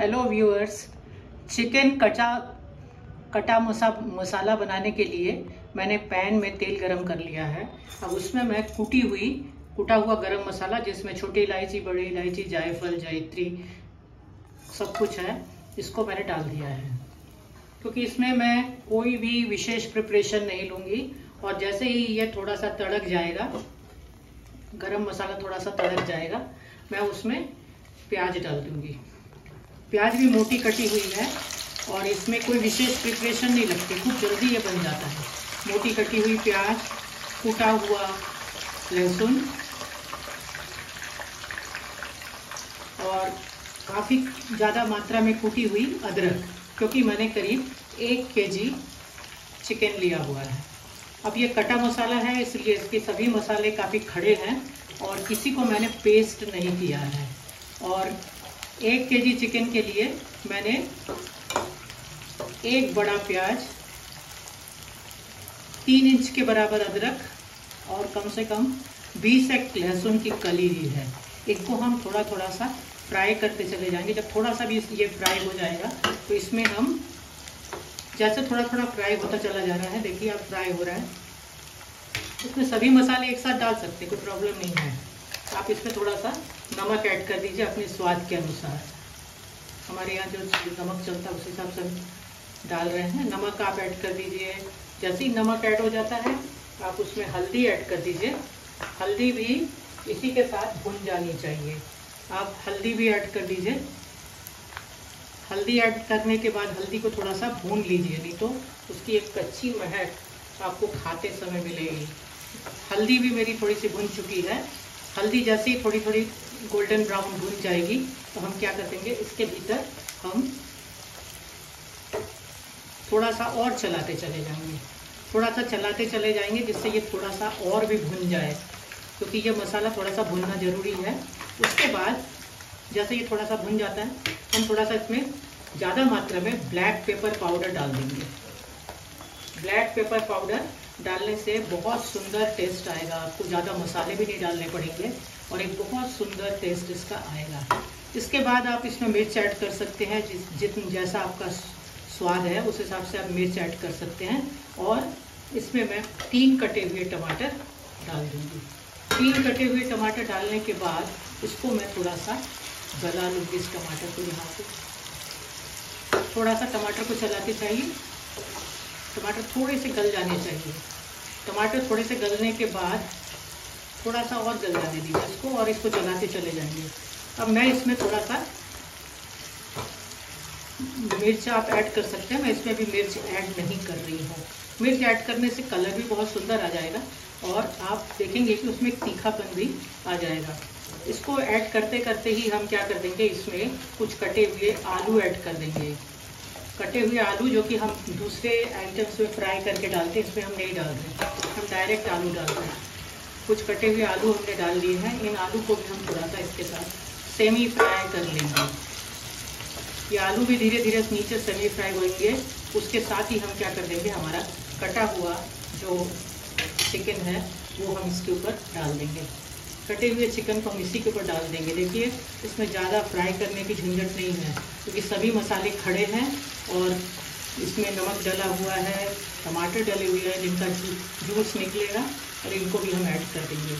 Hello viewers chicken कटा कटा मसा, मसाला बनाने के लिए मैंने पैन में तेल गरम कर लिया है। अब उसमें मैं कुटी हुई, कुटा हुआ गरम मसाला, जिसमें छोटी इलायची, बड़ी इलायची, जायफल, जायत्री, सब कुछ है, इसको मैंने डाल दिया है। क्योंकि इसमें मैं कोई भी विशेष प्रिपरेशन नहीं लूँगी, और जैसे ही ये थोड़ा सा तड़क जाएगा, गरम मसाला थोड़ा सा तड़क जाएगा, मैं उसमें प्याज डाल दूँगी। प्याज भी मोटी कटी हुई है और इसमें कोई विशेष प्रिपरेशन नहीं लगती, खूब जल्दी ये बन जाता है। मोटी कटी हुई प्याज, कूटा हुआ लहसुन और काफ़ी ज़्यादा मात्रा में कूटी हुई अदरक, क्योंकि मैंने करीब एक केजी चिकन लिया हुआ है। अब ये कटा मसाला है, इसलिए इसके सभी मसाले काफ़ी खड़े हैं और किसी को मैंने पेस्ट नहीं किया है। और एक केजी चिकन के लिए मैंने एक बड़ा प्याज, तीन इंच के बराबर अदरक और कम से कम 20 एक लहसुन की कली ली है। इनको हम थोड़ा थोड़ा सा फ्राई करते चले जाएँगे। जब थोड़ा सा भी ये फ्राई हो जाएगा तो इसमें हम जैसे थोड़ा थोड़ा फ्राई होता चला जा रहा है, देखिए अब फ्राई हो रहा है। इसमें सभी मसाले एक साथ डाल सकते कोई प्रॉब्लम नहीं है। आप इसमें थोड़ा सा नमक ऐड कर दीजिए अपने स्वाद के अनुसार। हमारे यहाँ जो नमक चलता है, उस हिसाब से डाल रहे हैं। नमक आप ऐड कर दीजिए। जैसे ही नमक ऐड हो जाता है, आप उसमें हल्दी ऐड कर दीजिए। हल्दी भी इसी के साथ भुन जानी चाहिए। आप हल्दी भी ऐड कर दीजिए। हल्दी ऐड करने के बाद हल्दी को थोड़ा सा भून लीजिए, नहीं तो उसकी एक कच्ची महक आपको खाते समय मिलेगी। हल्दी भी मेरी थोड़ी सी भुन चुकी है। हल्दी जैसे ही थोड़ी थोड़ी गोल्डन ब्राउन भून जाएगी। तो हम क्या कर देंगे इसके भीतर हम थोड़ा सा और चलाते चले जाएँगे। थोड़ा सा चलाते चले जाएँगे जिससे ये थोड़ा सा और भी भुन जाए, क्योंकि ये मसाला थोड़ा सा भुनना ज़रूरी है। उसके बाद जैसे ये थोड़ा सा भुन जाता है, हम थोड़ा सा इसमें ज़्यादा मात्रा में ब्लैक पेपर पाउडर डाल देंगे। ब्लैक पेपर पाउडर डालने से बहुत सुंदर टेस्ट आएगा। आपको ज़्यादा मसाले भी नहीं डालने पड़ेंगे। और एक बहुत सुंदर टेस्ट इसका आएगा। इसके बाद आप इसमें मिर्च ऐड कर सकते हैं, जिस, जितन जैसा आपका स्वाद है, उस हिसाब से आप मिर्च ऐड कर सकते हैं। और इसमें मैं तीन कटे हुए टमाटर डाल दूँगी। तीन कटे हुए टमाटर डालने के बाद इसको मैं थोड़ा सा गला लूँगी इस टमाटर को यहाँ से। थोड़ा सा टमाटर को चलाते चाहिए टमाटर थोड़े से गल जाने चाहिए। टमाटर थोड़े से गलने के बाद थोड़ा सा और गल जाने दीजिए इसको और इसको जलाते चले जाएँगे अब मैं इसमें थोड़ा सा मिर्च आप ऐड कर सकते हैं। मैं इसमें भी मिर्च ऐड नहीं कर रही हूँ। मिर्च ऐड करने से कलर भी बहुत सुंदर आ जाएगा और आप देखेंगे कि उसमें तीखापन भी आ जाएगा। इसको ऐड करते करते ही हम क्या कर देंगे, इसमें कुछ कटे हुए आलू ऐड कर देंगे। कटे हुए आलू जो कि हम दूसरे आइटम्स में फ्राई करके डालते हैं, इसमें हम नहीं डाल रहे। हम डायरेक्ट आलू डालते हैं। कुछ कटे हुए आलू हमने डाल दिए हैं। इन आलू को भी हम थोड़ा सा इसके साथ सेमी फ्राई कर लेंगे। ये आलू भी धीरे धीरे नीचे सेमी फ्राई होंगे। उसके साथ ही हम क्या कर देंगे, हमारा कटा हुआ जो चिकन है, वो हम इसके ऊपर डाल देंगे। कटे हुए चिकन को हम इसी के ऊपर डाल देंगे। देखिए, इसमें ज़्यादा फ्राई करने की झंझट नहीं है, क्योंकि सभी मसाले खड़े हैं और इसमें नमक डला हुआ है, टमाटर डले हुए हैं, जिनका जूस निकलेगा। और इनको भी हम ऐड कर देंगे।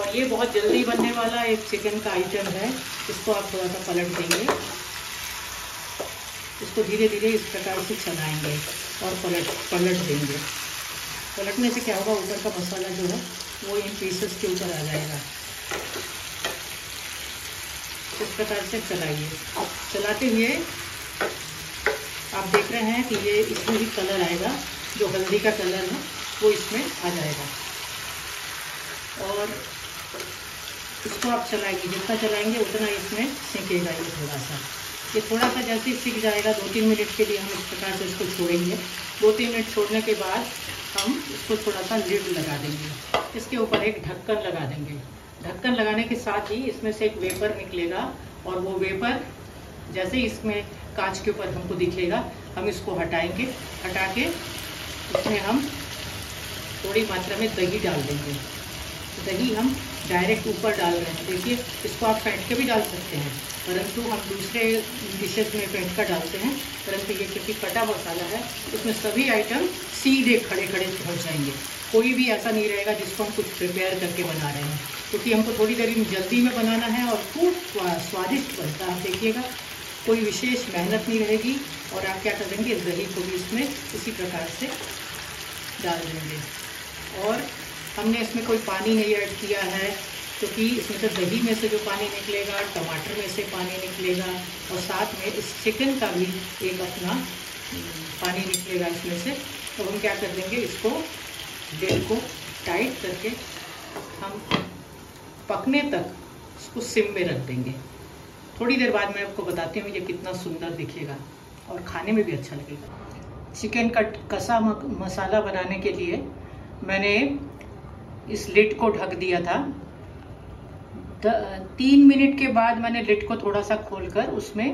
और ये बहुत जल्दी बनने वाला एक चिकन का आइटम है। इसको आप थोड़ा सा पलट देंगे। इसको धीरे धीरे इस प्रकार से चलाएँगे और पलट पलट देंगे। पलटने से क्या होगा? ऊपर का मसाला जो है, वो इन पीसेस के ऊपर आ जाएगा। इस प्रकार से चलाइए। चलाते हुए आप देख रहे हैं कि ये इसमें भी कलर आएगा। जो हल्दी का कलर है, वो इसमें आ जाएगा। और इसको आप चलाएँगे जितना चलाएँगे उतना इसमें सीखेगा ये थोड़ा सा ये थोड़ा सा जैसे सीख जाएगा दो तीन मिनट के लिए हम इस प्रकार से इसको छोड़ेंगे। दो तीन मिनट छोड़ने के बाद हम इसको थोड़ा सा लिड लगा देंगे। इसके ऊपर एक ढक्कन लगा देंगे। ढक्कन लगाने के साथ ही इसमें से एक वेपर निकलेगा और वो वेपर जैसे इसमें कांच के ऊपर हमको दिखेगा, हम इसको हटाएँगे। हटा के इसमें हम थोड़ी मात्रा में दही डाल देंगे। दही हम डायरेक्ट ऊपर डाल रहे हैं। देखिए, इसको आप फेंट के भी डाल सकते हैं, परंतु हम दूसरे डिशेज में फेंट कर डालते हैं, परंतु ये क्योंकि कटा मसाला है इसमें सभी आइटम सीधे खड़े खड़े पहुँच जाएँगे। कोई भी ऐसा नहीं रहेगा जिसको हम कुछ प्रिपेयर करके बना रहे हैं। क्योंकि हमको थोड़ी देर जल्दी में बनाना है और खूब स्वादिष्ट बनता है देखिएगा। कोई विशेष मेहनत नहीं रहेगी और आप क्या करेंगे दही को भी इसमें इसी प्रकार से डाल देंगे। और हमने इसमें कोई पानी नहीं ऐड किया है, क्योंकि इसमें से दही में से जो पानी निकलेगा, टमाटर में से पानी निकलेगा, और साथ में इस चिकन का भी एक अपना पानी निकलेगा इसमें से। तो हम क्या कर देंगे, इसको दिल को टाइट करके हम पकने तक इसको सिम में रख देंगे। थोड़ी देर बाद मैं आपको बताती हूँ ये कितना सुंदर दिखेगा, और खाने में भी अच्छा लगेगा। चिकन कट कसा मसाला बनाने के लिए मैंने इस लिट को ढक दिया था। तीन मिनट के बाद मैंने लिट को थोड़ा सा खोलकर उसमें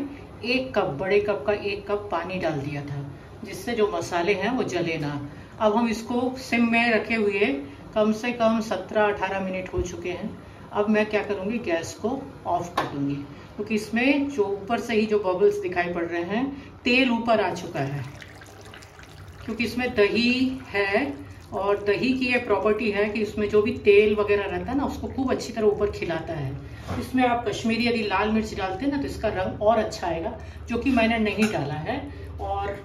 एक कप, बड़े कप का एक कप पानी डाल दिया था, जिससे जो मसाले हैं वो जले ना। अब हम इसको सिम में रखे हुए कम से कम 17-18 मिनट हो चुके हैं। अब मैं क्या करूँगी? गैस को ऑफ़ कर दूँगी, क्योंकि तो इसमें जो ऊपर से ही जो बबल्स दिखाई पड़ रहे हैं, तेल ऊपर आ चुका है, क्योंकि इसमें दही है और दही की ये प्रॉपर्टी है कि इसमें जो भी तेल वगैरह रहता है ना उसको खूब अच्छी तरह ऊपर खिलाता है। इसमें आप कश्मीरी यदि लाल मिर्च डालते हैं ना तो इसका रंग और अच्छा आएगा जो कि मैंने नहीं डाला है। और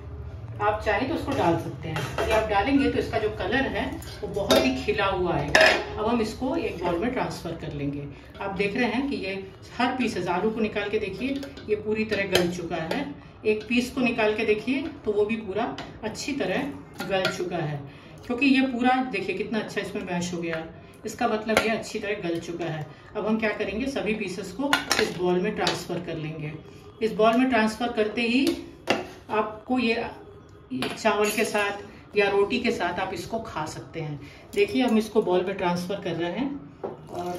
आप चाहें तो उसको डाल सकते हैं। यदि आप डालेंगे तो इसका जो कलर है वो बहुत ही खिला हुआ आएगा। अब हम इसको एक बॉल में ट्रांसफ़र कर लेंगे। आप देख रहे हैं कि ये हर पीसेस आलू को निकाल के देखिए ये पूरी तरह गल चुका है। एक पीस को निकाल के देखिए तो वो भी पूरा अच्छी तरह गल चुका है। क्योंकि ये पूरा, देखिए कितना अच्छा इसमें मैश हो गया। इसका मतलब ये अच्छी तरह गल चुका है। अब हम क्या करेंगे? सभी पीसेस को इस बॉल में ट्रांसफ़र कर लेंगे। इस बॉल में ट्रांसफ़र करते ही आपको ये चावल के साथ या रोटी के साथ आप इसको खा सकते हैं। देखिए, हम इसको बॉल में ट्रांसफ़र कर रहे हैं और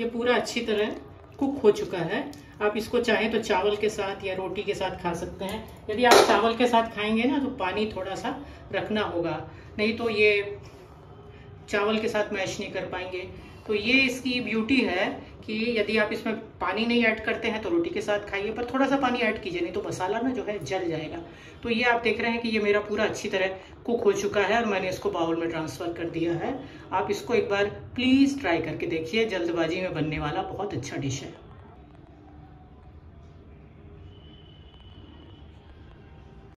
ये पूरा अच्छी तरह कुक हो चुका है। आप इसको चाहें तो चावल के साथ या रोटी के साथ खा सकते हैं। यदि आप चावल के साथ खाएँगे ना तो पानी थोड़ा सा रखना होगा। नहीं तो ये चावल के साथ मैश नहीं कर पाएँगे। तो ये इसकी ब्यूटी है कि यदि आप इसमें पानी नहीं ऐड करते हैं तो रोटी के साथ खाइए, पर थोड़ा सा पानी ऐड कीजिए, नहीं तो मसाला ना जो है जल जाएगा। तो ये आप देख रहे हैं कि ये मेरा पूरा अच्छी तरह कुक हो चुका है और मैंने इसको बाउल में ट्रांसफ़र कर दिया है। आप इसको एक बार प्लीज़ ट्राई करके देखिए, जल्दबाजी में बनने वाला बहुत अच्छा डिश है।